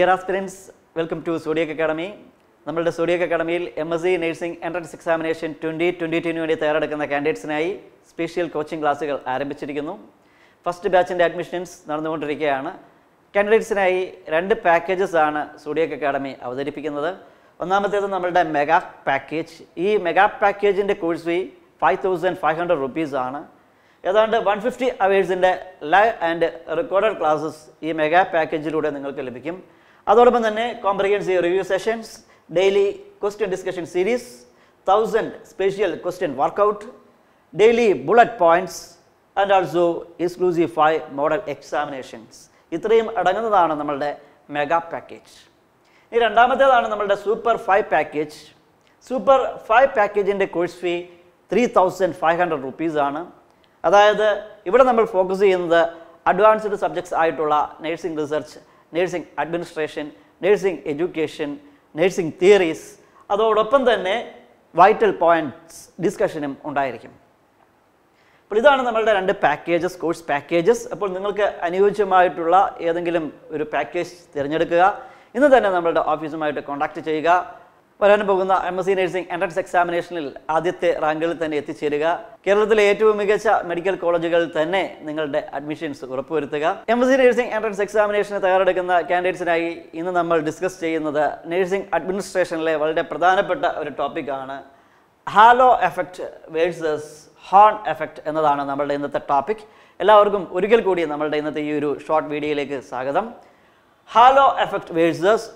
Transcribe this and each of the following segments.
Dear aspirants welcome to Zodiac Academy നമ്മളുടെ Zodiac അക്കാഡമിയിൽ M S C nursing entrance examination twenty twenty ടുവിന് വേണ്ടി തയ്യാറെടുക്കുന്ന കാൻഡിഡേറ്റ്സിനായി special coaching ക്ലാസ്സുകൾ ആരംഭിച്ചിരിക്കുന്നു. ഫസ്റ്റ് ബാച്ചിന്റെ അഡ്മിഷൻസ് നടന്നുകൊണ്ടിരിക്കുകയാണ്. കാൻഡിഡേറ്റ്സിനായി രണ്ട് പാക്കേജസ് ആണ് സോഡിയക് അക്കാഡമി അവതരിപ്പിക്കുന്നത്. ഒന്നാമത്തേത് നമ്മളുടെ മെഗാ പാക്കേജ് ഈ മെഗാ പാക്കേജിന്റെ course fee five thousand five hundred rupees ആണ്. ഏതാണ്ട് വൺ ഫിഫ്റ്റി അവേഴ്സിന്റെ ലൈവ് ആൻഡ് റെക്കോർഡഡ് ക്ലാസ്സസ് ഈ മെഗാ പാക്കേജിലൂടെ നിങ്ങൾക്ക് ലഭിക്കും. അതോടൊപ്പം തന്നെ comprehensive review sessions daily question discussion series thousand special question workout daily bullet points and also exclusive five model examinations ഇത്രയും അടങ്ങുന്നതാണ് നമ്മളുടെ മെഗാ പാക്കേജ് ഇനി രണ്ടാമത്തേതാണ് നമ്മളുടെ super five package super five പാക്കേജിന്റെ course fee three thousand five hundred rupees ആണ്. അതായത് ഇവിടെ നമ്മൾ ഫോക്കസ് ചെയ്യുന്നത് അഡ്വാൻസ്ഡ് സബ്ജക്ട്സ് ആയിട്ടുള്ള nursing research nursing administration nursing education nursing theories അതോടൊപ്പം തന്നെ വൈറ്റൽ പോയിന്റ്സ് ഡിസ്കഷനും ഉണ്ടായിരിക്കും. അപ്പോൾ ഇതാണ് നമ്മളുടെ രണ്ട് പാക്കേജസ് കോഴ്സ് പാക്കേജസ് അപ്പോൾ നിങ്ങൾക്ക് അനുയോജ്യമായിട്ടുള്ള ഏതെങ്കിലും ഒരു പാക്കേജ് തിരഞ്ഞെടുക്കുക. ഇന്ന് തന്നെ നമ്മളുടെ ഓഫീസുമായിട്ട് കോൺടാക്റ്റ് ചെയ്യുക. വരാൻ പോകുന്ന M S C nursing entrance എക്സാമിനേഷനിൽ ആദ്യത്തെ റാങ്കിൽ തന്നെ എത്തിച്ചേരുക. കേരളത്തിലെ ഏറ്റവും മികച്ച മെഡിക്കൽ കോളേജുകളിൽ തന്നെ നിങ്ങളുടെ അഡ്മിഷൻസ് ഉറപ്പുവരുത്തുക. M S C nursing entrance എക്സാമിനേഷന് തയ്യാറെടുക്കുന്ന കാൻഡിഡേറ്റ്സിനായി ഇന്ന് നമ്മൾ ഡിസ്കസ് ചെയ്യുന്നത് നഴ്സിംഗ് അഡ്മിനിസ്ട്രേഷനിലെ വളരെ പ്രധാനപ്പെട്ട ഒരു ടോപ്പിക്കാണ്. Halo effect versus horn effect എന്നതാണ് നമ്മളുടെ ഇന്നത്തെ ടോപ്പിക്. എല്ലാവർക്കും ഒരിക്കൽ കൂടി നമ്മളുടെ ഇന്നത്തെ ഈ ഒരു ഷോർട്ട് വീഡിയോയിലേക്ക് സ്വാഗതം. Halo effect versus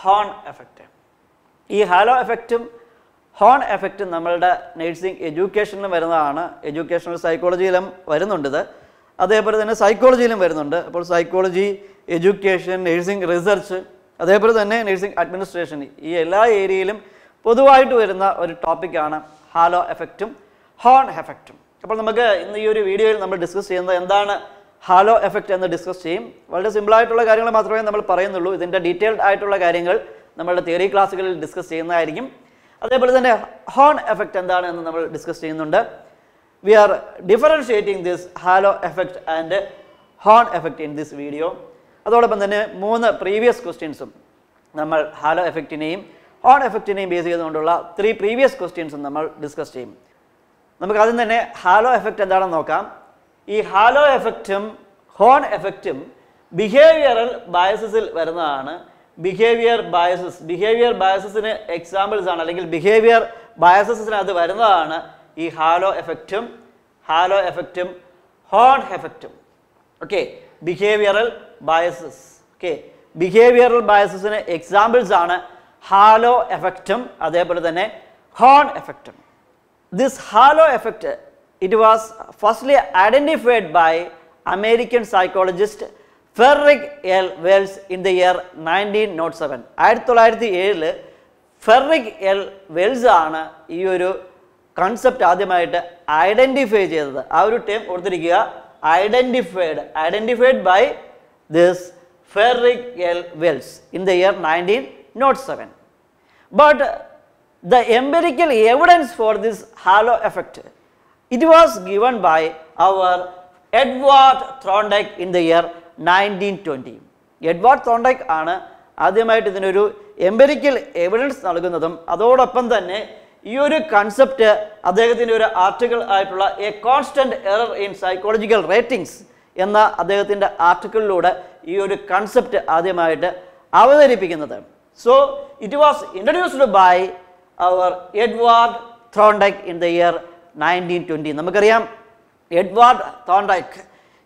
horn effect ഈ ഹാലോ എഫക്റ്റും ഹോൺ എഫക്റ്റും നമ്മളുടെ നേഴ്സിംഗ് എഡ്യൂക്കേഷനിലും വരുന്നതാണ്. എഡ്യൂക്കേഷണൽ സൈക്കോളജിയിലും വരുന്നുണ്ട് അതേപോലെ തന്നെ സൈക്കോളജിയിലും വരുന്നുണ്ട്. അപ്പോൾ സൈക്കോളജി എഡ്യൂക്കേഷൻ നേഴ്സിംഗ് റിസർച്ച് അതേപോലെ തന്നെ നേഴ്സിംഗ് അഡ്മിനിസ്ട്രേഷൻ ഈ എല്ലാ ഏരിയയിലും പൊതുവായിട്ട് വരുന്ന ഒരു ടോപ്പിക്കാണ് ഹാലോ എഫക്റ്റും ഹോൺ എഫക്റ്റും. അപ്പോൾ നമുക്ക് ഇന്ന് ഈ ഒരു വീഡിയോയിൽ നമ്മൾ ഡിസ്കസ് ചെയ്യുന്നത് എന്താണ് ഹാലോ എഫക്റ്റ് എന്ന് ഡിസ്കസ് ചെയ്യും. വളരെ സിമ്പിളായിട്ടുള്ള കാര്യങ്ങൾ മാത്രമേ നമ്മൾ പറയുന്നുള്ളൂ. ഇതിന്റെ ഡീറ്റെയിൽഡ് ആയിട്ടുള്ള കാര്യങ്ങൾ നമ്മളുടെ തിയറി ക്ലാസ്സുകളിൽ ഡിസ്കസ് ചെയ്യുന്നതായിരിക്കും. അതേപോലെ തന്നെ ഹോൺ എഫക്റ്റ് എന്താണ് എന്ന് നമ്മൾ ഡിസ്കസ് ചെയ്യുന്നുണ്ട്. We are differentiating this halo effect and horn effect in this video അതോടൊപ്പം തന്നെ മൂന്ന് പ്രീവിയസ് ക്വസ്റ്റ്യൻസും നമ്മൾ ഹാലോ എഫക്റ്റിനെയും ഹോൺ എഫക്റ്റിനെയും ബേസ് ചെയ്തുകൊണ്ടുള്ള ത്രീ പ്രീവിയസ് ക്വസ്റ്റ്യൻസും നമ്മൾ ഡിസ്കസ് ചെയ്യും. നമുക്ക് ആദ്യം തന്നെ ഹാലോ എഫക്റ്റ് എന്താണെന്ന് നോക്കാം. ഈ ഹാലോ എഫക്റ്റും ഹോൺ എഫക്റ്റും ബിഹേവിയറൽ ബയസസിൽ വരുന്നതാണ്. ബിഹേവിയർ ബയസസ് ബിഹേവിയർ ബയസസിന് എക്സാമ്പിൾസ് ആണ്. അല്ലെങ്കിൽ ബിഹേവിയർ ബയസസിനകത്ത് വരുന്നതാണ് ഈ ഹാലോ എഫക്റ്റും ഹാലോ എഫക്റ്റും ഹോൺ എഫക്റ്റും okay behavioural biases okay behavioural ബയസസിന് examples ആണ് ഹാലോ എഫക്റ്റും അതേപോലെ തന്നെ ഹോൺ എഫക്റ്റും this halo effect it was firstly identified by American psychologist Frederic L Wells in the year nineteen nought seven. ആയിരത്തി തൊള്ളായിരത്തി ഏഴിൽ ഫെറിക് എൽ വെൽസ് ആണ് ഈ ഒരു കൺസെപ്റ്റ് ആദ്യമായിട്ട് ഐഡന്റിഫൈ ചെയ്തത്. ആ ഒരു term കൊടുത്തിരിക്കുക identified identified by this Frederic L Wells in the year nineteen nought seven. But the empirical evidence for this halo effect it was given by our Edward Edward in the the year 1920. Edward Thorndike ആണ് ആദ്യമായിട്ട് ഇതിനൊരു empirical evidence നൽകുന്നതും അതോടൊപ്പം തന്നെ ഈ ഒരു concept അദ്ദേഹത്തിന്റെ ഒരു ആർട്ടിക്കിൾ ആയിട്ടുള്ള a constant error in psychological ratings എന്ന അദ്ദേഹത്തിന്റെ ആർട്ടിക്കിളിലൂടെ ഈ ഒരു കൺസെപ്റ്റ് ആദ്യമായിട്ട് അവതരിപ്പിക്കുന്നത് so it was introduced by our Edward Thorndike in the year nineteen twenty നമുക്കറിയാം Edward Thorndike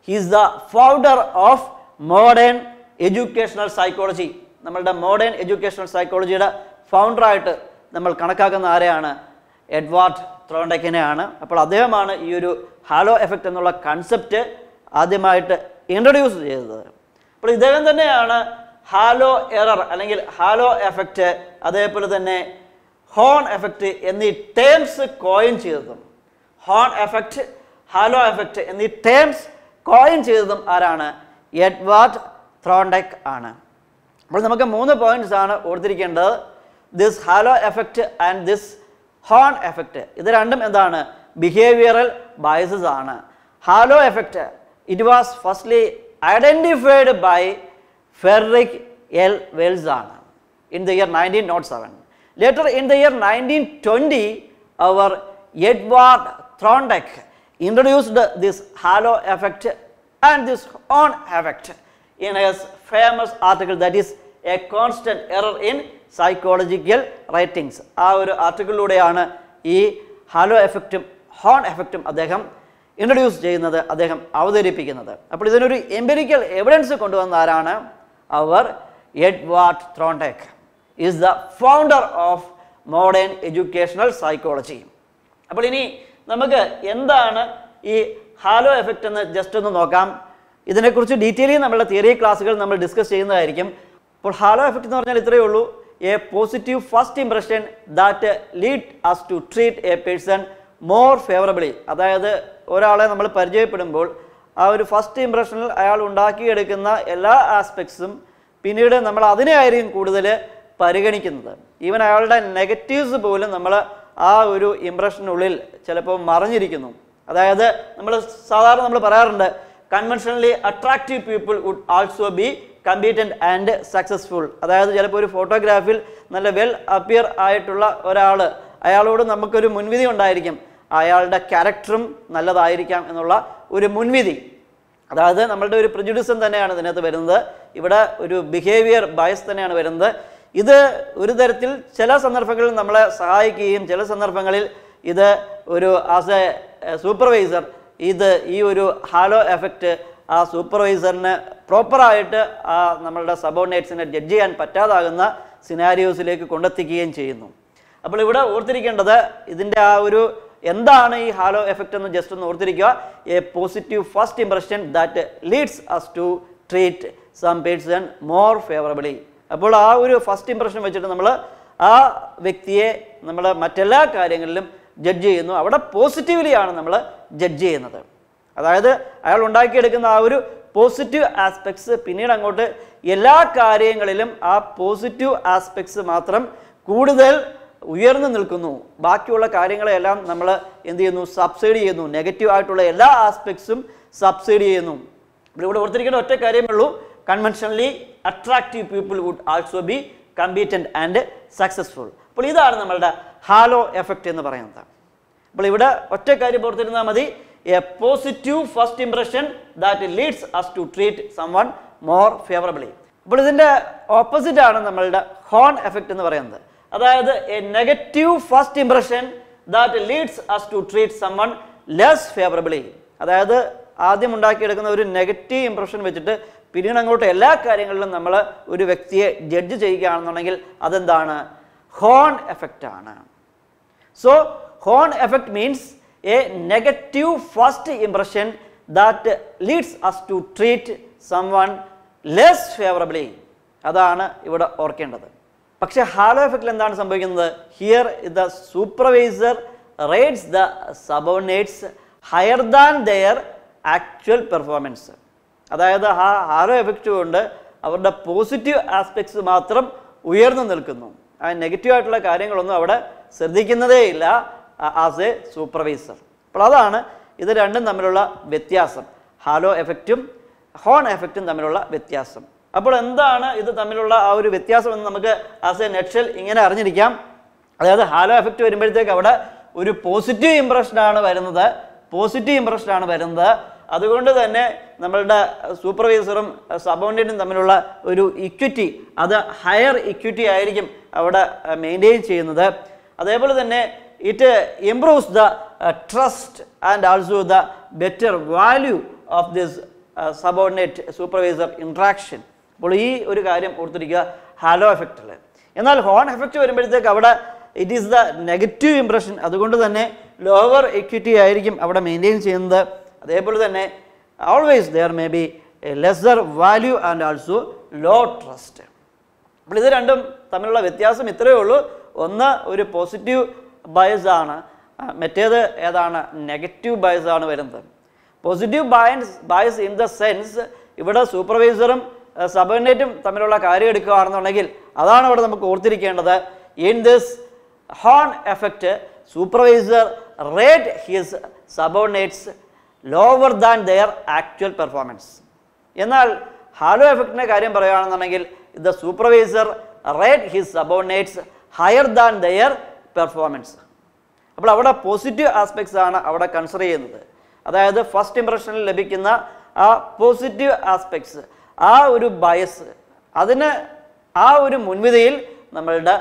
he's the founder of modern educational psychology നമ്മളുടെ മോഡേൺ എഡ്യൂക്കേഷണൽ സൈക്കോളജിയുടെ ഫൗണ്ടറായിട്ട് നമ്മൾ കണക്കാക്കുന്ന ആരെയാണ്? എഡ്വാർഡ് ത്രോണ്ടക്കിനെയാണ്. അപ്പോൾ അദ്ദേഹമാണ് ഈ ഒരു ഹാലോ എഫക്റ്റ് എന്നുള്ള കൺസെപ്റ്റ് ആദ്യമായിട്ട് ഇൻട്രൊഡ്യൂസ് ചെയ്തത്. അപ്പോൾ ഇദ്ദേഹം തന്നെയാണ് ഹാലോ എറർ അല്ലെങ്കിൽ ഹാലോ എഫക്റ്റ് അതേപോലെ തന്നെ ഹോൺ എഫക്റ്റ് എന്നീ ടേംസ് കോയിൻ ചെയ്തതും. ഹോൺ എഫക്റ്റ് ഹാലോ എഫക്റ്റ് എന്നീ ടേംസ് കോയിൻ ചെയ്തതും ആരാണ്? എഡ്വാർഡ് ത്രോണ്ടെക് ആണ്. അപ്പോൾ നമുക്ക് മൂന്ന് പോയിന്റ്സ് ആണ് ഓർത്തിരിക്കേണ്ടത് this halo effect and this horn effect ഇത് രണ്ടും എന്താണ്? ബിഹേവിയറൽ ബയസസ് ആണ്. Halo effect it was firstly identified by Frederic L Wells ആണ്. In the year nineteen nought seven later in the year nineteen twenty our Edward Thorndike introduced this halo effect and this horn effect in his famous article that is a constant error in psychological writings. ആ ഒരു ആർട്ടിക്കിളിലൂടെയാണ് ഈ halo എഫക്റ്റും horn എഫക്റ്റും അദ്ദേഹം introduce ചെയ്യുന്നത് അദ്ദേഹം അവതരിപ്പിക്കുന്നത്. അപ്പോൾ ഇതിനൊരു എംപെരിക്കൽ എവിഡൻസ് കൊണ്ടുവന്ന ആരാണ്? Our Edward Thorndike. Is the founder of modern educational psychology അപ്പോൾ ഇനി നമുക്ക് എന്താണ് ഈ ഹാലോ എഫക്റ്റ് എന്ന് ജസ്റ്റ് ഒന്ന് നോക്കാം. ഇതിനെക്കുറിച്ച് ഡീറ്റെയിലി നമ്മളുടെ തിയറി ക്ലാസ്സുകൾ നമ്മൾ ഡിസ്കസ് ചെയ്യുന്നതായിരിക്കും. അപ്പോൾ ഹാലോ എഫക്റ്റ് എന്ന് പറഞ്ഞാൽ ഇത്രയേ ഉള്ളൂ. A positive first impression that lead us to treat a person more favourably അതായത് ഒരാളെ നമ്മൾ പരിചയപ്പെടുമ്പോൾ ആ ഒരു ഫസ്റ്റ് ഇംപ്രഷനിൽ അയാൾ ഉണ്ടാക്കിയെടുക്കുന്ന എല്ലാ ആസ്പെക്ട്സും പിന്നീട് നമ്മൾ അതിനെയായിരിക്കും കൂടുതൽ പരിഗണിക്കുന്നത്. ഈവൻ അയാളുടെ നെഗറ്റീവ്സ് പോലും നമ്മൾ ആ ഒരു ഇംപ്രഷനുള്ളിൽ ചിലപ്പോൾ മറഞ്ഞിരിക്കുന്നു. അതായത് നമ്മൾ സാധാരണ നമ്മൾ പറയാറുണ്ട് conventionally attractive people would also be competent and successful അതായത് ചിലപ്പോൾ ഒരു ഫോട്ടോഗ്രാഫിൽ നല്ല വെൽ അപ്പിയർ ആയിട്ടുള്ള ഒരാൾ അയാളോട് നമുക്കൊരു മുൻവിധി ഉണ്ടായിരിക്കും. അയാളുടെ ക്യാരക്ടറും നല്ലതായിരിക്കാം എന്നുള്ള ഒരു മുൻവിധി. അതായത് നമ്മളുടെ ഒരു പ്രജുഡിസം തന്നെയാണ് ഇതിനകത്ത് വരുന്നത്. ഇവിടെ ഒരു ബിഹേവിയർ ബയസ് തന്നെയാണ് വരുന്നത്. ഇത് ഒരു തരത്തിൽ ചില സന്ദർഭങ്ങളിൽ നമ്മളെ സഹായിക്കുകയും ചില സന്ദർഭങ്ങളിൽ ഇത് ഒരു ആസ് എ സൂപ്പർവൈസർ ഇത് ഈ ഒരു ഹാലോ എഫക്റ്റ് ആ സൂപ്പർവൈസറിന് പ്രോപ്പറായിട്ട് ആ നമ്മളുടെ സബോർഡിനേറ്റ്സിനെ ജഡ്ജ് ചെയ്യാൻ പറ്റാതാകുന്ന സിനാരിയോസിലേക്ക് കൊണ്ടെത്തിക്കുകയും ചെയ്യുന്നു. അപ്പോൾ ഇവിടെ ഓർത്തിരിക്കേണ്ടത് ഇതിന്റെ ആ ഒരു എന്താണ് ഈ ഹാലോ എഫക്റ്റ് എന്ന് ജസ്റ്റ് ഒന്ന് ഓർത്തിരിക്കുക. A positive first impression that leads us to treat some person more favourably അപ്പോൾ ആ ഒരു ഫസ്റ്റ് ഇംപ്രഷൻ വെച്ചിട്ട് നമ്മൾ ആ വ്യക്തിയെ നമ്മൾ മറ്റെല്ലാ കാര്യങ്ങളിലും ജഡ്ജ് ചെയ്യുന്നു. അവിടെ പോസിറ്റീവ്ലി ആണ് നമ്മൾ ജഡ്ജ് ചെയ്യുന്നത്. അതായത് അയാൾ ഉണ്ടാക്കിയെടുക്കുന്ന ആ ഒരു പോസിറ്റീവ് ആസ്പെക്ട്സ് പിന്നീട് അങ്ങോട്ട് എല്ലാ കാര്യങ്ങളിലും ആ പോസിറ്റീവ് ആസ്പെക്ട്സ് മാത്രം കൂടുതൽ ഉയർന്നു നിൽക്കുന്നു. ബാക്കിയുള്ള കാര്യങ്ങളെല്ലാം നമ്മൾ എന്ത് ചെയ്യുന്നു? സബ്സൈഡ് ചെയ്യുന്നു. നെഗറ്റീവ് ആയിട്ടുള്ള എല്ലാ ആസ്പെക്ട്സും സബ്സൈഡ് ചെയ്യുന്നു. ഇവിടെ ഓർത്തിരിക്കേണ്ട ഒറ്റ കാര്യമേ ഉള്ളൂ. Conventionally attractive people would also be competent and successful അപ്പോൾ ഇതാണ് നമ്മളുടെ ഹാലോ എഫക്റ്റ് എന്ന് പറയുന്നത്. അപ്പോൾ ഇവിടെ ഒറ്റ കാര്യം പുറത്തിരുന്നാൽ മതി. A positive first impression that leads us to treat someone more favourably അപ്പോൾ ഇതിന്റെ ഓപ്പോസിറ്റാണ് നമ്മളുടെ ഹോൺ എഫക്റ്റ് എന്ന് പറയുന്നത്. അതായത് a negative first impression that leads us to treat someone less favourably അതായത് ആദ്യം ഉണ്ടാക്കിയെടുക്കുന്ന ഒരു നെഗറ്റീവ് ഇംപ്രഷൻ വെച്ചിട്ട് പിന്നീട് അങ്ങോട്ട് എല്ലാ കാര്യങ്ങളിലും നമ്മൾ ഒരു വ്യക്തിയെ ജഡ്ജ് ചെയ്യുകയാണെന്നുണ്ടെങ്കിൽ അതെന്താണ്? ഹോൺ എഫക്റ്റ് ആണ്. So horn effect means a negative first impression that leads us to treat someone less favourably അതാണ് ഇവിടെ ഓർക്കേണ്ടത്. പക്ഷെ ഹാലോ എഫക്റ്റിൽ എന്താണ് സംഭവിക്കുന്നത്? Here the supervisor rates the subordinates higher than their actual performance അതായത് ആ ഹാലോ എഫക്റ്റ് കൊണ്ട് അവരുടെ പോസിറ്റീവ് ആസ്പെക്ട്സ് മാത്രം ഉയർന്നു നിൽക്കുന്നു. ആ നെഗറ്റീവ് ആയിട്ടുള്ള കാര്യങ്ങളൊന്നും അവിടെ ശ്രദ്ധിക്കുന്നതേ ഇല്ല ആസ് എ സൂപ്പർവൈസർ അപ്പോൾ അതാണ് ഇത് രണ്ടും തമ്മിലുള്ള വ്യത്യാസം. ഹാലോ എഫക്റ്റും ഹോൺ എഫക്റ്റും തമ്മിലുള്ള വ്യത്യാസം. അപ്പോൾ എന്താണ് ഇത് തമ്മിലുള്ള ആ ഒരു വ്യത്യാസം എന്ന് നമുക്ക് ആസ് എ നെക്ഷൽ ഇങ്ങനെ അറിഞ്ഞിരിക്കാം. അതായത് ഹാലോ എഫക്റ്റ് വരുമ്പോഴത്തേക്ക് അവിടെ ഒരു പോസിറ്റീവ് ഇമ്പ്രഷനാണ് വരുന്നത്. പോസിറ്റീവ് ഇമ്പ്രഷനാണ് വരുന്നത്. അതുകൊണ്ട് തന്നെ നമ്മളുടെ സൂപ്പർവൈസറും സബോണ്ടിനും തമ്മിലുള്ള ഒരു ഇക്വിറ്റി അത് ഹയർ ഇക്വിറ്റി ആയിരിക്കും അവിടെ മെയിന്റെയിൻ ചെയ്യുന്നത്. അതേപോലെ തന്നെ it improves the trust and also the better value of this subordinate supervisor interaction അപ്പോൾ ഈ ഒരു കാര്യം ഓർത്തിരിക്കുക ഹാലോ എഫക്റ്റിൽ എന്നാൽ ഹോൺ എഫക്റ്റ് വരുമ്പോഴത്തേക്ക് അവിടെ it is the negative impression അതുകൊണ്ട് തന്നെ ലോവർ ഇക്വിറ്റി ആയിരിക്കും അവിടെ മെയിന്റെയിൻ ചെയ്യുന്നത്. അതേപോലെ തന്നെ always there may be lesser value and also low trust അപ്പോൾ ഇത് രണ്ടും തമ്മിലുള്ള വ്യത്യാസം ഇത്രയേ ഉള്ളൂ. ഒന്ന് ഒരു പോസിറ്റീവ് ബയസ് ആണ്. മറ്റേത് ഏതാണ്? നെഗറ്റീവ് ബയസ് ആണ് വരുന്നത്. Positive ബയൻസ് bias in the sense ഇവിടെ സൂപ്പർവൈസറും സബോർഡിനേറ്റും തമ്മിലുള്ള കാര്യം എടുക്കുകയാണെന്നുണ്ടെങ്കിൽ അതാണ് ഇവിടെ നമുക്ക് ഓർത്തിരിക്കേണ്ടത്. In this horn effect supervisor rate his subordinates lower than their actual performance എന്നാൽ ഹാലോ എഫക്റ്റിന്റെ കാര്യം പറയുകയാണെന്നുണ്ടെങ്കിൽ the supervisor rate his subordinates higher than their performance അപ്പോൾ അവിടെ പോസിറ്റീവ് ആസ്പെക്ട്സ് ആണ് അവിടെ കൺസിഡർ ചെയ്യുന്നത്. അതായത് ഫസ്റ്റ് ഇംപ്രഷനിൽ ലഭിക്കുന്ന ആ പോസിറ്റീവ് ആസ്പെക്ട്സ് ആ ഒരു ബയസ് അതിന് ആ ഒരു മുൻവിധിയിൽ നമ്മളുടെ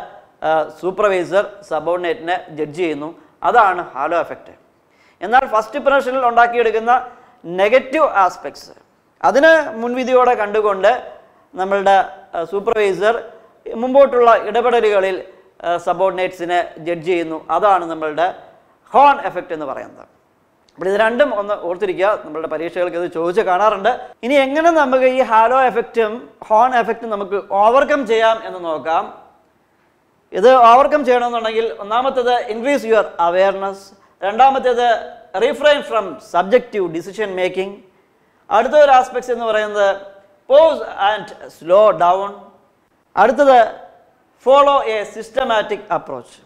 സൂപ്പർവൈസർ സബോർഡിനേറ്റിനെ ജഡ്ജ് ചെയ്യുന്നു. അതാണ് ഹാലോ എഫക്റ്റ് എന്നാൽ ഫസ്റ്റ് ഇംപ്രഷനിൽ ഉണ്ടാക്കിയെടുക്കുന്ന നെഗറ്റീവ് ആസ്പെക്ട്സ് അതിന് മുൻവിധിയോടെ കണ്ടുകൊണ്ട് നമ്മളുടെ സൂപ്പർവൈസർ മുമ്പോട്ടുള്ള ഇടപെടലുകളിൽ സബോർഡിനേറ്റ്സിനെ ജഡ്ജ് ചെയ്യുന്നു. അതാണ് നമ്മളുടെ ഹോൺ എഫക്റ്റ് എന്ന് പറയുന്നത്. അപ്പോൾ ഇത് രണ്ടും ഒന്ന് ഓർത്തിരിക്കുക. നമ്മളുടെ പരീക്ഷകൾക്ക് ഇത് ചോദിച്ച് കാണാറുണ്ട്. ഇനി എങ്ങനെ നമുക്ക് ഈ ഹാലോ എഫക്റ്റും ഹോൺ എഫക്റ്റും നമുക്ക് ഓവർകം ചെയ്യാം എന്ന് നോക്കാം. ഇത് ഓവർകം ചെയ്യണമെന്നുണ്ടെങ്കിൽ ഒന്നാമത്തേത് ഇൻക്രീസ് യുവർ അവയർനെസ് രണ്ടാമത്തേത് refrain from subjective decision making അടുത്ത ഒരു ആസ്പെക്ട്സ് എന്ന് പറയുന്നത് പോസ് ആൻഡ് സ്ലോ ഡൗൺ അടുത്തത് ഫോളോ എ സിസ്റ്റമാറ്റിക് അപ്രോച്ച്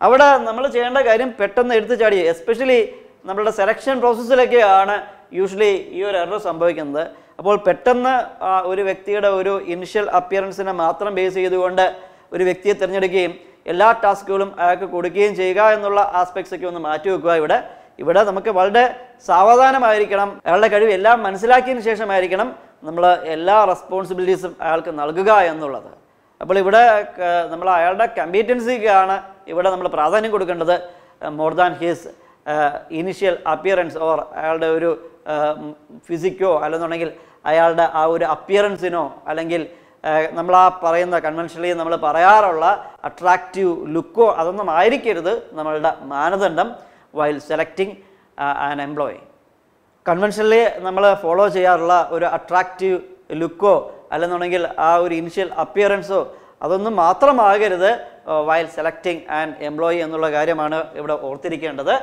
അവിടെ നമ്മൾ ചെയ്യേണ്ട കാര്യം പെട്ടെന്ന് എടുത്തു ചാടി എസ്പെഷ്യലി നമ്മളുടെ സെലക്ഷൻ പ്രോസസ്സിലൊക്കെയാണ് യൂഷ്വലി ഈ ഒരു എറർ സംഭവിക്കുന്നത്. അപ്പോൾ പെട്ടെന്ന് ഒരു വ്യക്തിയുടെ ഒരു ഇനിഷ്യൽ അപ്പിയറൻസിനെ മാത്രം ബേസ് ചെയ്തുകൊണ്ട് ഒരു വ്യക്തിയെ തിരഞ്ഞെടുക്കുകയും എല്ലാ ടാസ്കുകളും അയാൾക്ക് കൊടുക്കുകയും ചെയ്യുക എന്നുള്ള ആസ്പെക്ട്സ് ഒക്കെ ഒന്ന് മാറ്റി വെക്കുക ഇവിടെ. ഇവിടെ നമുക്ക് വളരെ സാവധാനമായിരിക്കണം. അയാളുടെ കഴിവ് എല്ലാം മനസ്സിലാക്കിയതിന് ശേഷമായിരിക്കണം നമ്മൾ എല്ലാ റെസ്പോൺസിബിലിറ്റീസും അയാൾക്ക് നൽകുക എന്നുള്ളത്. അപ്പോൾ ഇവിടെ നമ്മൾ അയാളുടെ കമ്പീറ്റൻസിക്കാണ് ഇവിടെ നമ്മൾ പ്രാധാന്യം കൊടുക്കേണ്ടത്. More than his initial appearance or അയാളുടെ ഒരു ഫിസിക്കോ അല്ലെന്നുണ്ടെങ്കിൽ അയാളുടെ ആ ഒരു അപ്പിയറൻസിനോ അല്ലെങ്കിൽ നമ്മൾ ആ പറയുന്ന കൺവെൻഷനലി നമ്മൾ പറയാറുള്ള അട്രാക്റ്റീവ് ലുക്കോ അതൊന്നും ആയിരിക്കരുത് നമ്മളുടെ മാനദണ്ഡം while selecting an employee conventionally നമ്മൾ ഫോളോ ചെയ്യാറുള്ള ഒരു അട്രാക്റ്റീവ് ലുക്കോ അല്ലെന്നുണ്ടെങ്കിൽ ആ ഒരു ഇനിഷ്യൽ അപ്പിയറൻസോ അതൊന്നും മാത്രമാകരുത് വൈൽ സെലക്ടിങ് ആൻഡ് എംപ്ലോയി എന്നുള്ള കാര്യമാണ് ഇവിടെ ഓർത്തിരിക്കേണ്ടത്.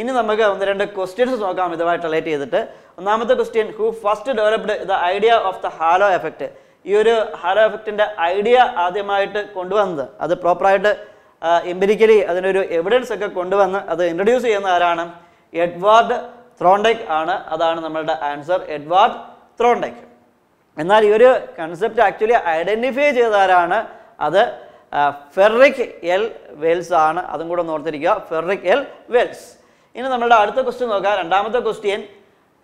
ഇനി നമുക്ക് ഒന്ന് രണ്ട് ക്വസ്റ്റ്യൻസ് നോക്കാം ഇതുമായിട്ട് റിലേറ്റ് ചെയ്തിട്ട്. ഒന്നാമത്തെ question who first developed the idea of the halo effect ഈ ഒരു ഹാലോ എഫക്റ്റിന്റെ ഐഡിയ ആദ്യമായിട്ട് കൊണ്ടുവന്നത്. അത് പ്രോപ്പറായിട്ട് എംപിരിക്കലി അതിനൊരു എവിഡൻസ് ഒക്കെ കൊണ്ടുവന്ന് അത് ഇൻട്രൊഡ്യൂസ് ചെയ്യുന്ന ആരാണ്? എഡ്വാർഡ് ത്രോണ്ടെക് ആണ്. അതാണ് നമ്മളുടെ ആൻസർ എഡ്വാർഡ് ത്രോണ്ടെക് എന്നാൽ ഈ ഒരു കൺസെപ്റ്റ് ആക്ച്വലി ഐഡന്റിഫൈ ചെയ്ത ആരാണ്? അത് ഫെറിക് എൽ വെൽസ് ആണ്. അതും കൂടെ ഓർത്തിരിക്കുക. ഫെറിക് എൽ വെൽസ് ഇനി നമ്മളുടെ അടുത്ത ക്വസ്റ്റ്യൻ നോക്കാം. രണ്ടാമത്തെ question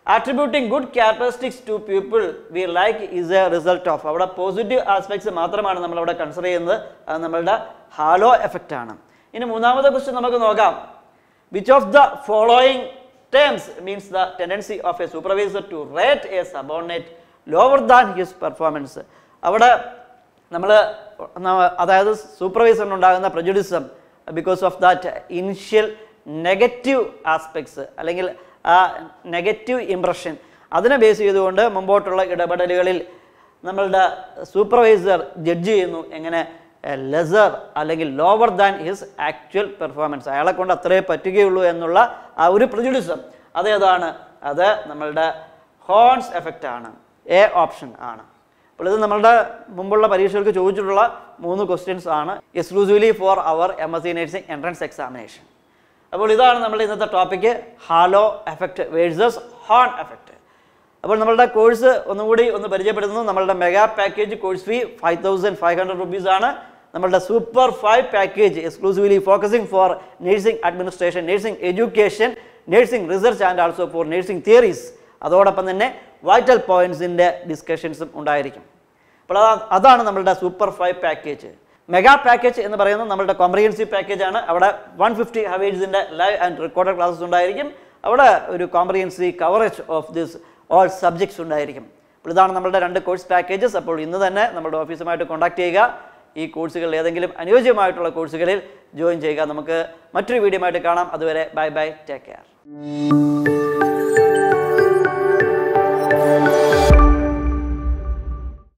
attributing good characteristics to people we like is a result of അവിടെ പോസിറ്റീവ് ആസ്പെക്ട്സ് മാത്രമാണ് നമ്മൾ അവിടെ കൺസിഡർ ചെയ്യുന്നത്. അത് നമ്മളുടെ ഹാലോ എഫക്റ്റ് ആണ്. ഇനി മൂന്നാമത്തെ ക്വസ്റ്റ്യൻ നമുക്ക് നോക്കാം. Which of the following terms means the tendency of a supervisor to rate a subordinate lower than his performance അവിടെ നമ്മൾ അതായത് സൂപ്പർവൈസറിനുണ്ടാകുന്ന പ്രജുഡിസം because of that initial negative aspects അല്ലെങ്കിൽ ആ നെഗറ്റീവ് ഇംപ്രഷൻ അതിനെ ബേസ് ചെയ്തുകൊണ്ട് മുമ്പോട്ടുള്ള ഇടപെടലുകളിൽ നമ്മളുടെ സൂപ്പർവൈസർ ജഡ്ജ് ചെയ്യുന്നു. എങ്ങനെ? ലെസർ അല്ലെങ്കിൽ lower than his actual performance അയാളെ കൊണ്ട് അത്രേ പറ്റുകയുള്ളൂ എന്നുള്ള ആ ഒരു പ്രൊജുഡിസം അതേതാണ് അത് നമ്മളുടെ ഹോൺസ് എഫക്റ്റ് ആണ്. എ ഓപ്ഷൻ ആണ്. അപ്പോൾ ഇത് നമ്മളുടെ മുമ്പുള്ള പരീക്ഷകൾക്ക് ചോദിച്ചിട്ടുള്ള മൂന്ന് ക്വസ്റ്റ്യൻസ് ആണ്. Exclusively for our M S C nursing entrance examination അപ്പോൾ ഇതാണ് നമ്മുടെ ഇന്നത്തെ topic halo effect versus horn effect അപ്പോൾ നമ്മളുടെ കോഴ്സ് ഒന്നുകൂടി ഒന്ന് പരിചയപ്പെടുത്തുന്നു. നമ്മളുടെ mega package course fee five thousand five hundred rupees ആണ്. നമ്മളുടെ super five package exclusively focusing for nursing administration nursing education nursing research and also for nursing theories അതോടൊപ്പം തന്നെ വൈറ്റൽ പോയിന്റ്സിന്റെ ഡിസ്കഷൻസും ഉണ്ടായിരിക്കും. അപ്പോൾ അതാണ് നമ്മളുടെ super five package mega package എന്ന് പറയുന്നത് നമ്മളുടെ കോംപ്രിഹെൻസീവ് പാക്കേജ് ആണ്. അവിടെ വൺ ഫിഫ്റ്റി ഹവേഴ്സിന്റെ ലൈവ് ആൻഡ് റെക്കോർഡഡ് ക്ലാസ്സസ് ഉണ്ടായിരിക്കും. അവിടെ ഒരു comprehensive coverage of this all subjects ഉണ്ടായിരിക്കും. അപ്പോൾ ഇതാണ് നമ്മുടെ രണ്ട് കോഴ്സ് പാക്കേജസ് അപ്പോൾ ഇന്ന് തന്നെ നമ്മുടെ ഓഫീസുമായിട്ട് കോൺടാക്ട് ചെയ്യുക. ഈ കോഴ്സുകളിൽ ഏതെങ്കിലും അനുയോജ്യമായിട്ടുള്ള കോഴ്സുകളിൽ ജോയിൻ ചെയ്യുക. നമുക്ക് മറ്റൊരു വീഡിയോ ആയിട്ട് കാണാം. അതുവരെ ബൈ ബൈ ടേക്ക് കെയർ